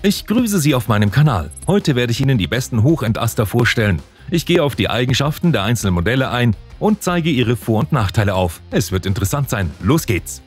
Ich grüße Sie auf meinem Kanal. Heute werde ich Ihnen die besten Hochentaster vorstellen. Ich gehe auf die Eigenschaften der einzelnen Modelle ein und zeige ihre Vor- und Nachteile auf. Es wird interessant sein. Los geht's!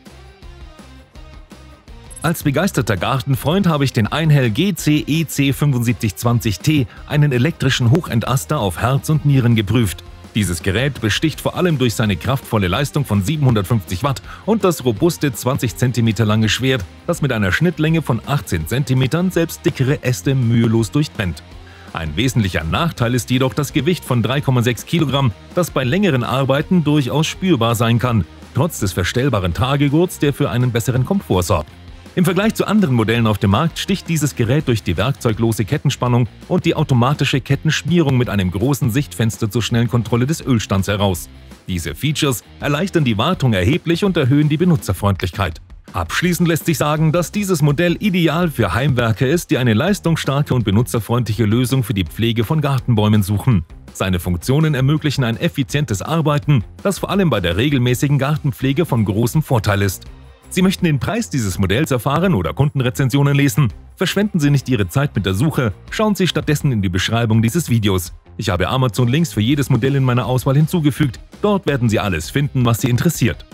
Als begeisterter Gartenfreund habe ich den Einhell GC EC 7520T, einen elektrischen Hochentaster auf Herz und Nieren geprüft. Dieses Gerät besticht vor allem durch seine kraftvolle Leistung von 750 Watt und das robuste 20 cm lange Schwert, das mit einer Schnittlänge von 18 cm selbst dickere Äste mühelos durchtrennt. Ein wesentlicher Nachteil ist jedoch das Gewicht von 3,6 Kilogramm, das bei längeren Arbeiten durchaus spürbar sein kann, trotz des verstellbaren Tragegurts, der für einen besseren Komfort sorgt. Im Vergleich zu anderen Modellen auf dem Markt sticht dieses Gerät durch die werkzeuglose Kettenspannung und die automatische Kettenschmierung mit einem großen Sichtfenster zur schnellen Kontrolle des Ölstands heraus. Diese Features erleichtern die Wartung erheblich und erhöhen die Benutzerfreundlichkeit. Abschließend lässt sich sagen, dass dieses Modell ideal für Heimwerker ist, die eine leistungsstarke und benutzerfreundliche Lösung für die Pflege von Gartenbäumen suchen. Seine Funktionen ermöglichen ein effizientes Arbeiten, das vor allem bei der regelmäßigen Gartenpflege von großem Vorteil ist. Sie möchten den Preis dieses Modells erfahren oder Kundenrezensionen lesen? Verschwenden Sie nicht Ihre Zeit mit der Suche, schauen Sie stattdessen in die Beschreibung dieses Videos. Ich habe Amazon-Links für jedes Modell in meiner Auswahl hinzugefügt, dort werden Sie alles finden, was Sie interessiert.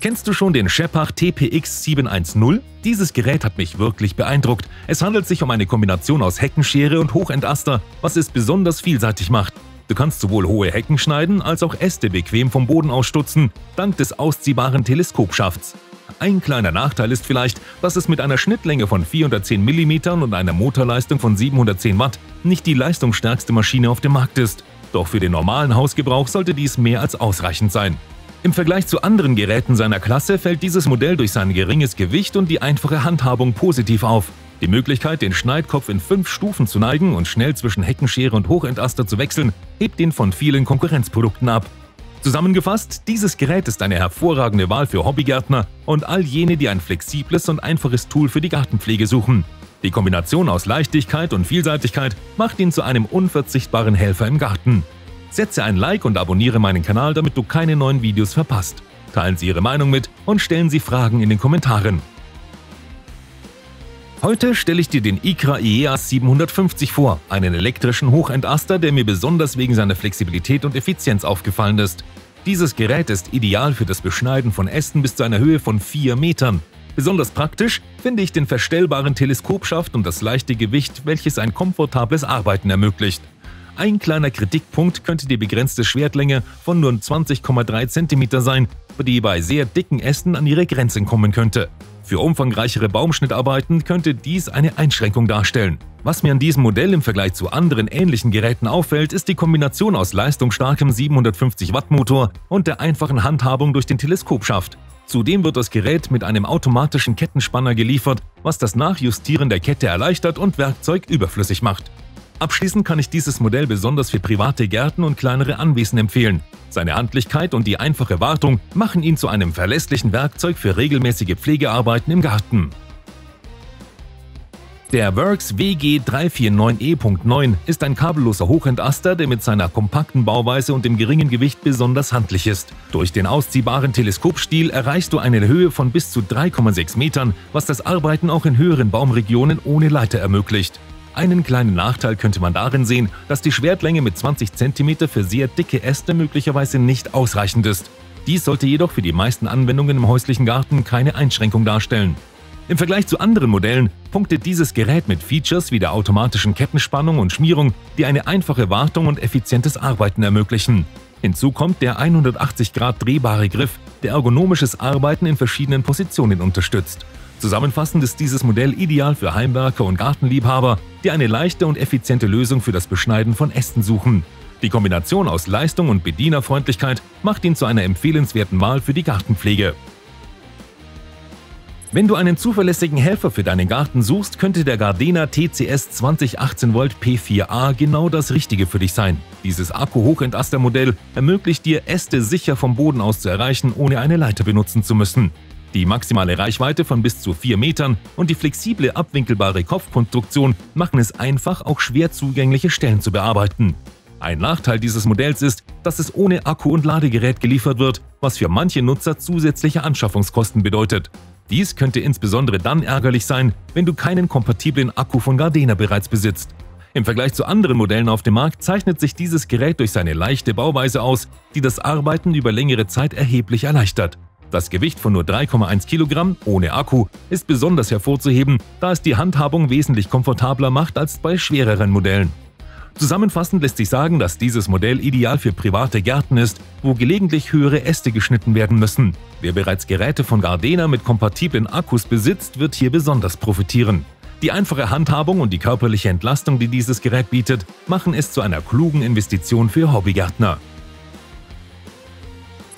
Kennst du schon den Shepard TPX 710? Dieses Gerät hat mich wirklich beeindruckt. Es handelt sich um eine Kombination aus Heckenschere und Hochentaster, was es besonders vielseitig macht. Du kannst sowohl hohe Hecken schneiden als auch Äste bequem vom Boden ausstutzen, dank des ausziehbaren Teleskopschafts. Ein kleiner Nachteil ist vielleicht, dass es mit einer Schnittlänge von 410 mm und einer Motorleistung von 710 Watt nicht die leistungsstärkste Maschine auf dem Markt ist. Doch für den normalen Hausgebrauch sollte dies mehr als ausreichend sein. Im Vergleich zu anderen Geräten seiner Klasse fällt dieses Modell durch sein geringes Gewicht und die einfache Handhabung positiv auf. Die Möglichkeit, den Schneidkopf in fünf Stufen zu neigen und schnell zwischen Heckenschere und Hochentaster zu wechseln, hebt ihn von vielen Konkurrenzprodukten ab. Zusammengefasst, dieses Gerät ist eine hervorragende Wahl für Hobbygärtner und all jene, die ein flexibles und einfaches Tool für die Gartenpflege suchen. Die Kombination aus Leichtigkeit und Vielseitigkeit macht ihn zu einem unverzichtbaren Helfer im Garten. Setze ein Like und abonniere meinen Kanal, damit du keine neuen Videos verpasst. Teilen Sie Ihre Meinung mit und stellen Sie Fragen in den Kommentaren. Heute stelle ich dir den ICRA IEAS 750 vor, einen elektrischen Hochentaster, der mir besonders wegen seiner Flexibilität und Effizienz aufgefallen ist. Dieses Gerät ist ideal für das Beschneiden von Ästen bis zu einer Höhe von 4 Metern. Besonders praktisch finde ich den verstellbaren Teleskopschaft und das leichte Gewicht, welches ein komfortables Arbeiten ermöglicht. Ein kleiner Kritikpunkt könnte die begrenzte Schwertlänge von nur 20,3 cm sein, die bei sehr dicken Ästen an ihre Grenzen kommen könnte. Für umfangreichere Baumschnittarbeiten könnte dies eine Einschränkung darstellen. Was mir an diesem Modell im Vergleich zu anderen ähnlichen Geräten auffällt, ist die Kombination aus leistungsstarkem 750 Watt Motor und der einfachen Handhabung durch den Teleskopschaft. Zudem wird das Gerät mit einem automatischen Kettenspanner geliefert, was das Nachjustieren der Kette erleichtert und Werkzeug überflüssig macht. Abschließend kann ich dieses Modell besonders für private Gärten und kleinere Anwesen empfehlen. Seine Handlichkeit und die einfache Wartung machen ihn zu einem verlässlichen Werkzeug für regelmäßige Pflegearbeiten im Garten. Der Works WG349E.9 ist ein kabelloser Hochentaster, der mit seiner kompakten Bauweise und dem geringen Gewicht besonders handlich ist. Durch den ausziehbaren Teleskopstiel erreichst du eine Höhe von bis zu 3,6 Metern, was das Arbeiten auch in höheren Baumregionen ohne Leiter ermöglicht. Einen kleinen Nachteil könnte man darin sehen, dass die Schwertlänge mit 20 cm für sehr dicke Äste möglicherweise nicht ausreichend ist. Dies sollte jedoch für die meisten Anwendungen im häuslichen Garten keine Einschränkung darstellen. Im Vergleich zu anderen Modellen punktet dieses Gerät mit Features wie der automatischen Kettenspannung und Schmierung, die eine einfache Wartung und effizientes Arbeiten ermöglichen. Hinzu kommt der 180 Grad drehbare Griff, der ergonomisches Arbeiten in verschiedenen Positionen unterstützt. Zusammenfassend ist dieses Modell ideal für Heimwerker und Gartenliebhaber, die eine leichte und effiziente Lösung für das Beschneiden von Ästen suchen. Die Kombination aus Leistung und Bedienerfreundlichkeit macht ihn zu einer empfehlenswerten Wahl für die Gartenpflege. Wenn du einen zuverlässigen Helfer für deinen Garten suchst, könnte der Gardena TCS 2018 Volt P4A genau das Richtige für dich sein. Dieses Akku-Hochentaster-Modell ermöglicht dir, Äste sicher vom Boden aus zu erreichen, ohne eine Leiter benutzen zu müssen. Die maximale Reichweite von bis zu 4 Metern und die flexible abwinkelbare Kopfkonstruktion machen es einfach, auch schwer zugängliche Stellen zu bearbeiten. Ein Nachteil dieses Modells ist, dass es ohne Akku und Ladegerät geliefert wird, was für manche Nutzer zusätzliche Anschaffungskosten bedeutet. Dies könnte insbesondere dann ärgerlich sein, wenn du keinen kompatiblen Akku von Gardena bereits besitzt. Im Vergleich zu anderen Modellen auf dem Markt zeichnet sich dieses Gerät durch seine leichte Bauweise aus, die das Arbeiten über längere Zeit erheblich erleichtert. Das Gewicht von nur 3,1 Kilogramm ohne Akku ist besonders hervorzuheben, da es die Handhabung wesentlich komfortabler macht als bei schwereren Modellen. Zusammenfassend lässt sich sagen, dass dieses Modell ideal für private Gärten ist, wo gelegentlich höhere Äste geschnitten werden müssen. Wer bereits Geräte von Gardena mit kompatiblen Akkus besitzt, wird hier besonders profitieren. Die einfache Handhabung und die körperliche Entlastung, die dieses Gerät bietet, machen es zu einer klugen Investition für Hobbygärtner.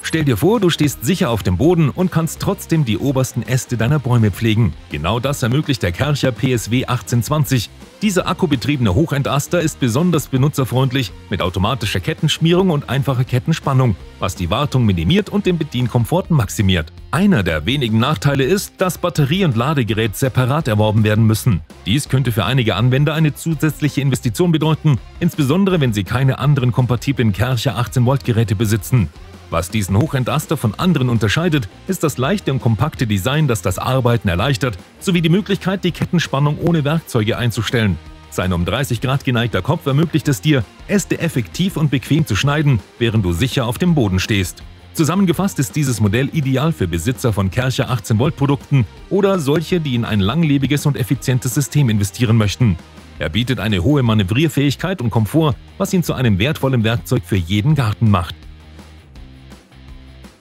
Stell dir vor, du stehst sicher auf dem Boden und kannst trotzdem die obersten Äste deiner Bäume pflegen. Genau das ermöglicht der Kärcher PSW 1820. Dieser akkubetriebene Hochentaster ist besonders benutzerfreundlich mit automatischer Kettenschmierung und einfacher Kettenspannung, was die Wartung minimiert und den Bedienkomfort maximiert. Einer der wenigen Nachteile ist, dass Batterie und Ladegerät separat erworben werden müssen. Dies könnte für einige Anwender eine zusätzliche Investition bedeuten, insbesondere wenn sie keine anderen kompatiblen Kärcher 18 Volt Geräte besitzen. Was diesen Hochentaster von anderen unterscheidet, ist das leichte und kompakte Design, das das Arbeiten erleichtert, sowie die Möglichkeit, die Kettenspannung ohne Werkzeuge einzustellen. Sein um 30 Grad geneigter Kopf ermöglicht es dir, Äste effektiv und bequem zu schneiden, während du sicher auf dem Boden stehst. Zusammengefasst ist dieses Modell ideal für Besitzer von Kärcher 18 Volt Produkten oder solche, die in ein langlebiges und effizientes System investieren möchten. Er bietet eine hohe Manövrierfähigkeit und Komfort, was ihn zu einem wertvollen Werkzeug für jeden Garten macht.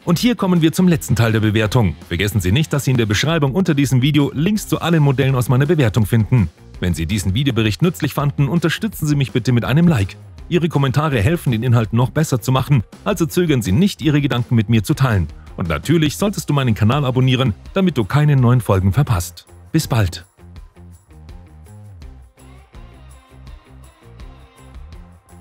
Und hier kommen wir zum letzten Teil der Bewertung. Vergessen Sie nicht, dass Sie in der Beschreibung unter diesem Video Links zu allen Modellen aus meiner Bewertung finden. Wenn Sie diesen Videobericht nützlich fanden, unterstützen Sie mich bitte mit einem Like. Ihre Kommentare helfen, den Inhalt noch besser zu machen, also zögern Sie nicht, Ihre Gedanken mit mir zu teilen. Und natürlich solltest du meinen Kanal abonnieren, damit du keine neuen Folgen verpasst. Bis bald!